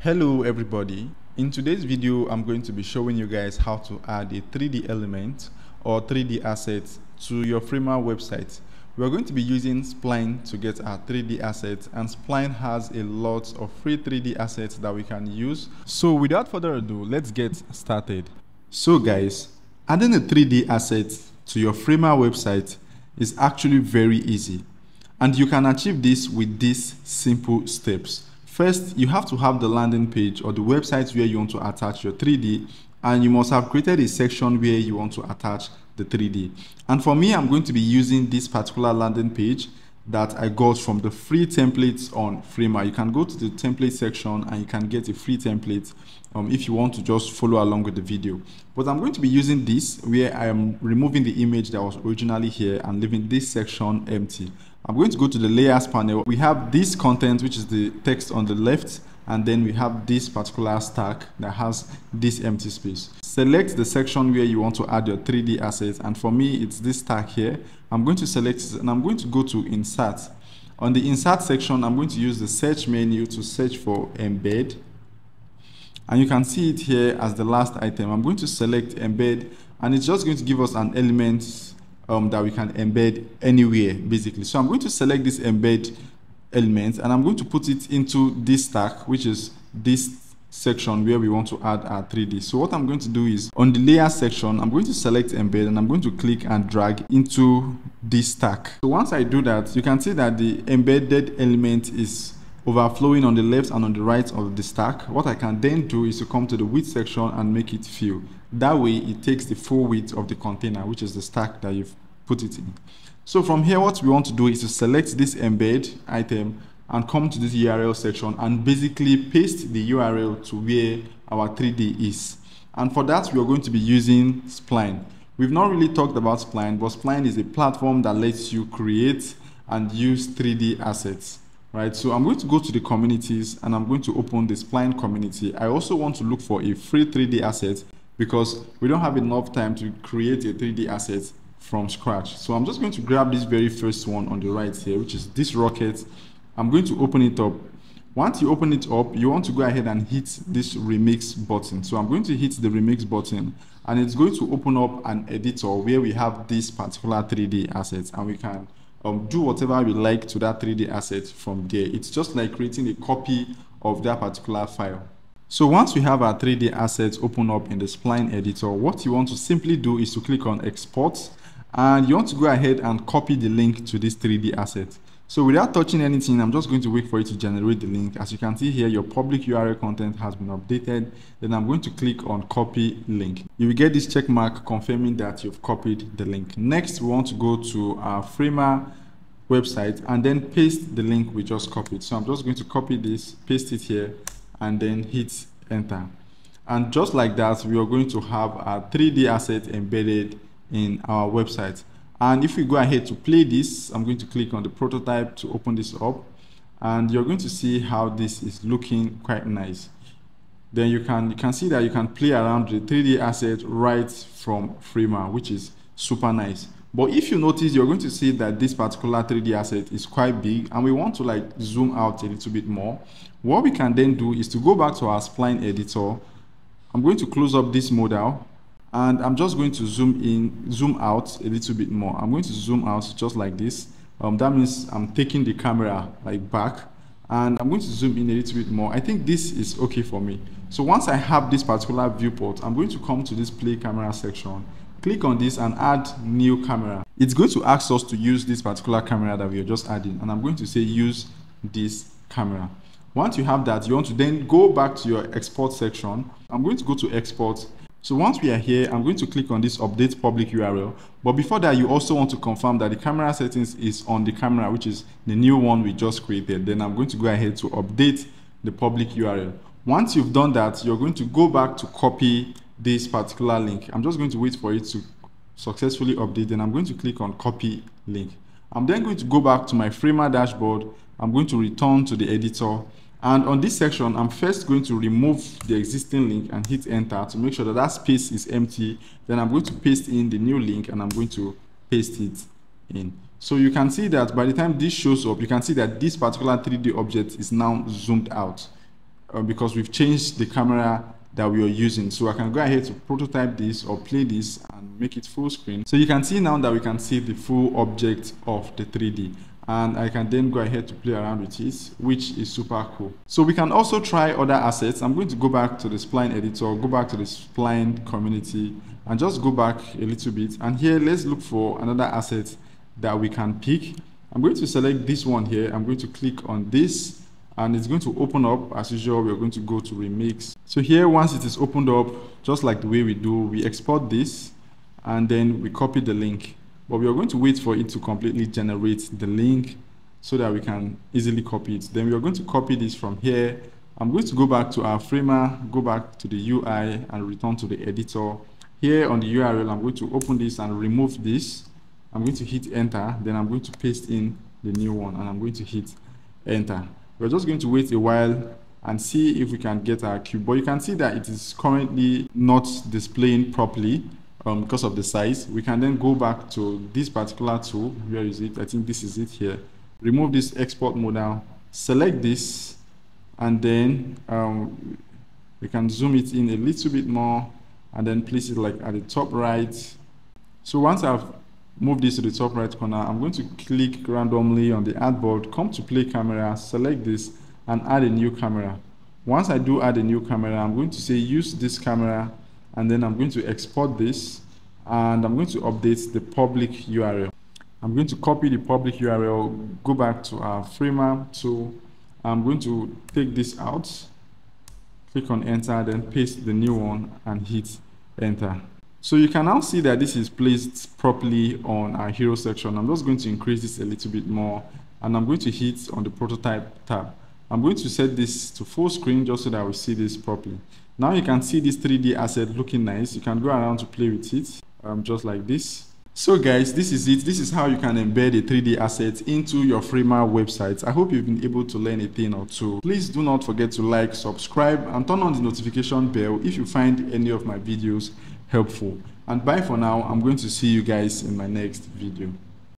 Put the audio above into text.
Hello everybody. In today's video, I'm going to be showing you guys how to add a 3D element or 3D asset to your Framer website. We're going to be using Spline to get our 3D assets and Spline has a lot of free 3D assets that we can use. So without further ado, let's get started. So guys, adding a 3D asset to your Framer website is actually very easy. And you can achieve this with these simple steps. First, you have to have the landing page or the website where you want to attach your 3D and you must have created a section where you want to attach the 3D. And for me, I'm going to be using this particular landing page that I got from the free templates on Framer. You can go to the template section and you can get a free template um, if you want to just follow along with the video. But I'm going to be using this where I am removing the image that was originally here and leaving this section empty. I'm going to go to the layers panel. We have this content, which is the text on the left, and then we have this particular stack that has this empty space. Select the section where you want to add your 3D assets, and for me, it's this stack here. I'm going to select it, and I'm going to go to Insert. On the Insert section, I'm going to use the search menu to search for Embed. And you can see it here as the last item. I'm going to select Embed, and it's just going to give us an element um, that we can embed anywhere basically. So I'm going to select this embed element and I'm going to put it into this stack, which is this section where we want to add our 3D. So what I'm going to do is on the layer section, I'm going to select embed and I'm going to click and drag into this stack. So once I do that, you can see that the embedded element is overflowing on the left and on the right of the stack. What I can then do is to come to the width section and make it fill. That way it takes the full width of the container, which is the stack that you've put it in. So from here, what we want to do is to select this embed item and come to this URL section and basically paste the URL to where our 3D is. And for that, we are going to be using Spline. We've not really talked about Spline, but Spline is a platform that lets you create and use 3D assets right? So I'm going to go to the communities and I'm going to open the Spline community. I also want to look for a free 3D asset because we don't have enough time to create a 3D asset from scratch. So I'm just going to grab this very first one on the right here, which is this rocket. I'm going to open it up. Once you open it up, you want to go ahead and hit this remix button. So I'm going to hit the remix button and it's going to open up an editor where we have this particular 3D asset and we can um, do whatever we like to that 3D asset from there. It's just like creating a copy of that particular file. So once we have our 3D assets open up in the Spline editor, what you want to simply do is to click on export and you want to go ahead and copy the link to this 3D asset. So without touching anything, I'm just going to wait for it to generate the link. As you can see here, your public URL content has been updated. Then I'm going to click on copy link. You will get this check mark confirming that you've copied the link. Next, we want to go to our Framer website and then paste the link we just copied. So I'm just going to copy this, paste it here, and then hit enter. And just like that, we are going to have a 3D asset embedded in our website. And if we go ahead to play this, I'm going to click on the prototype to open this up. And you're going to see how this is looking quite nice. Then you can you can see that you can play around the 3D asset right from Framer, which is super nice. But if you notice, you're going to see that this particular 3D asset is quite big and we want to like zoom out a little bit more. What we can then do is to go back to our spline editor. I'm going to close up this modal and I'm just going to zoom in, zoom out a little bit more. I'm going to zoom out just like this. Um, that means I'm taking the camera like back and I'm going to zoom in a little bit more. I think this is okay for me. So once I have this particular viewport, I'm going to come to this play camera section click on this and add new camera. It's going to ask us to use this particular camera that we are just adding and I'm going to say use this camera. Once you have that, you want to then go back to your export section. I'm going to go to export. So once we are here, I'm going to click on this update public URL. But before that, you also want to confirm that the camera settings is on the camera, which is the new one we just created. Then I'm going to go ahead to update the public URL. Once you've done that, you're going to go back to copy this particular link. I'm just going to wait for it to successfully update and I'm going to click on copy link. I'm then going to go back to my Framer dashboard. I'm going to return to the editor and on this section, I'm first going to remove the existing link and hit enter to make sure that that space is empty. Then I'm going to paste in the new link and I'm going to paste it in. So you can see that by the time this shows up, you can see that this particular 3D object is now zoomed out. uh, because we've changed the camera that we are using. So I can go ahead to prototype this or play this and make it full screen. So you can see now that we can see the full object of the 3D and I can then go ahead to play around with it, which is super cool. So we can also try other assets. I'm going to go back to the spline editor, go back to the spline community, and just go back a little bit. And here, let's look for another asset that we can pick. I'm going to select this one here. I'm going to click on this, and it's going to open up. As usual, we're going to go to remix. So here, once it is opened up, just like the way we do, we export this, and then we copy the link but we are going to wait for it to completely generate the link so that we can easily copy it. Then we are going to copy this from here. I'm going to go back to our framer, go back to the UI and return to the editor. Here on the URL, I'm going to open this and remove this. I'm going to hit enter, then I'm going to paste in the new one and I'm going to hit enter. We're just going to wait a while and see if we can get our cube. But you can see that it is currently not displaying properly um, because of the size. We can then go back to this particular tool. Where is it? I think this is it here. Remove this export modal, select this, and then um, we can zoom it in a little bit more and then place it like at the top right. So once I've moved this to the top right corner, I'm going to click randomly on the add board, come to play camera, select this, and add a new camera. Once I do add a new camera, I'm going to say use this camera and then I'm going to export this and I'm going to update the public URL. I'm going to copy the public URL, go back to uh, our framer tool. I'm going to take this out, click on enter, then paste the new one and hit enter. So you can now see that this is placed properly on our hero section. I'm just going to increase this a little bit more and I'm going to hit on the prototype tab. I'm going to set this to full screen just so that we see this properly. Now you can see this 3D asset looking nice. You can go around to play with it, um, just like this. So guys, this is it. This is how you can embed a 3D asset into your Framer website. I hope you've been able to learn a thing or two. Please do not forget to like, subscribe, and turn on the notification bell if you find any of my videos helpful. And bye for now. I'm going to see you guys in my next video.